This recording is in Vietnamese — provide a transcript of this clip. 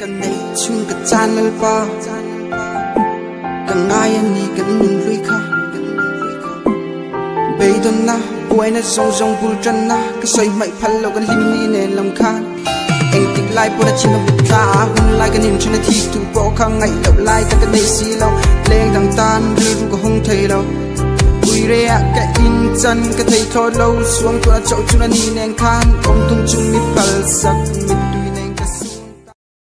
kan nei chung ka chan mal pa kan anh đi kan nun lui kha. Bây don na buổi na zong zong bul tran na. Ka soi mai phal lo kan lim ni ne lam khan eng tik lai pura chin no ta hun lai. Kan nim china thi tu po khang ngày lo lai. Ta kan nei si lo lên dang tan đưa ru ko hong thei lo ui re in chan ka thei tho lo suang tu chậu chau chuna ni neng khan ong tung chung